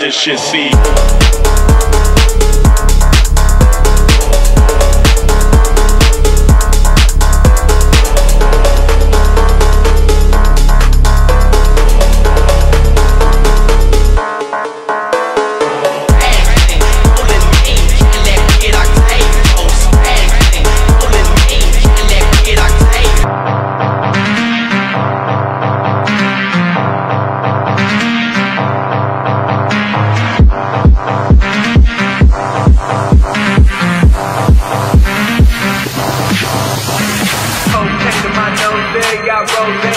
this shit see. Cocaine in my nose, big, got rose.